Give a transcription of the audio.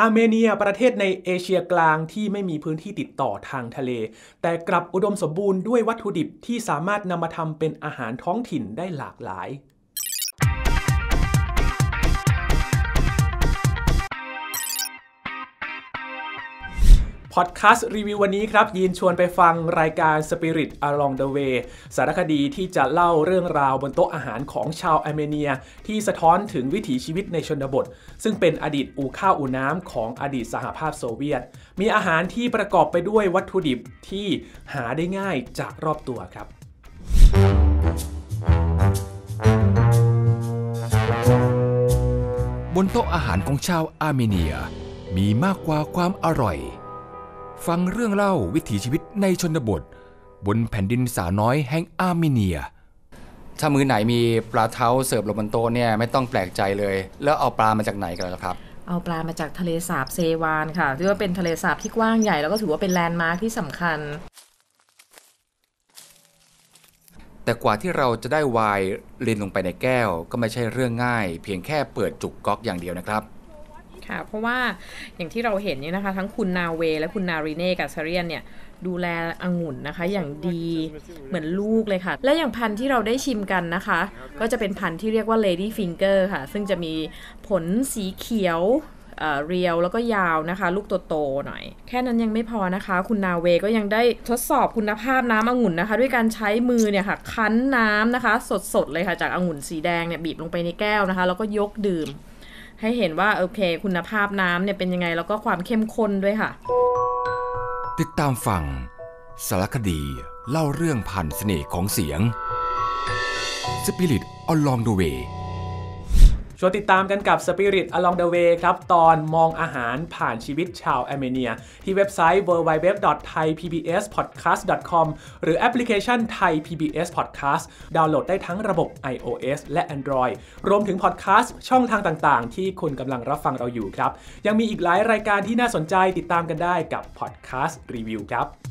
อาร์เมเนียประเทศในเอเชียกลางที่ไม่มีพื้นที่ติดต่อทางทะเล แต่กลับอุดมสมบูรณ์ด้วยวัตถุดิบที่สามารถนำมาทำเป็นอาหารท้องถิ่นได้หลากหลาย พอดแคสต์รีวิววันนี้ครับ ยินชวนไปฟังรายการ Spirit Along the Way สารคดีที่จะเล่าเรื่องราวบนโต๊ะอาหารของชาวอาร์เมเนีย ที่สะท้อนถึงวิถีชีวิตในชนบท ซึ่งเป็นอดีตอู่ข้าวอู่น้ำของอดีตสหภาพโซเวียต มีอาหารที่ประกอบไปด้วยวัตถุดิบที่หาได้ง่ายจากรอบตัวครับ บนโต๊ะอาหารของชาวอาร์เมเนีย มีมากกว่าความอร่อย ฟังเรื่องเล่าวิถีชีวิตในชนบท บนแผ่นดินสาวน้อยแห่งอาร์เมเนีย ถ้ามื้อไหนมีปลาเท้าเสิร์ฟลงบนโต๊ะเนี่ยไม่ต้องแปลกใจเลย แล้วเอาปลามาจากไหนกันล่ะครับ เอาปลามาจากทะเลสาบเซวานค่ะที่ว่าเป็นทะเลสาบที่กว้างใหญ่แล้วก็ถือว่าเป็นแลนด์มาร์คที่สำคัญ แต่กว่าที่เราจะได้ไวน์ลินลงไปในแก้ว ก็ไม่ใช่เรื่องง่าย เพียงแค่เปิดจุกก๊อกอย่างเดียวนะครับ ค่ะ เพราะว่าอย่างที่เราเห็นเนี่ยนะคะ ทั้งคุณนาเว และคุณนารีเน่กับซาเรียนเนี่ยดูแลองุ่นนะคะ อย่างดีเหมือนลูกเลยค่ะ และอย่างพันธุ์ที่เราได้ชิมกันนะคะ ก็จะเป็นพันธุ์ที่เรียกว่า Lady Finger ค่ะ ซึ่งจะมีผลสีเขียวเอ่อเรียวแล้วก็ยาวนะคะ ลูกโตๆหน่อย แค่นั้นยังไม่พอนะคะ คุณนาเวก็ยังได้ทดสอบคุณภาพน้ำองุ่นนะคะ ด้วยการใช้มือเนี่ยค่ะ คั้นน้ำนะคะ สดๆเลยค่ะ จากองุ่นสีแดงเนี่ยบีบลงไปในแก้วนะคะ แล้วก็ยกดื่ม ให้เห็นว่าโอเค คุณภาพน้ำเนี่ยเป็นยังไงแล้วก็ความเข้มข้นด้วยค่ะ ติดตามฟังสารคดีเล่าเรื่องผ่านเสน่ห์ของเสียง Spirit Along the Way ชวนติดตามกันกับ Spirit Along the Way ครับ ตอนมองอาหารผ่านชีวิตชาวอาร์เมเนีย ที่เว็บไซต์ www.thaipbspodcast.com หรือแอปพลิเคชัน Thai PBS Podcast ดาวน์โหลดได้ทั้งระบบ iOS และ Android รวมถึงพอดแคสต์ช่องทางต่างๆ ที่คุณกำลังรับฟังเราอยู่ครับ ยังมีอีกหลายรายการที่น่าสนใจติดตามกันได้กับพอดแคสต์รีวิวครับ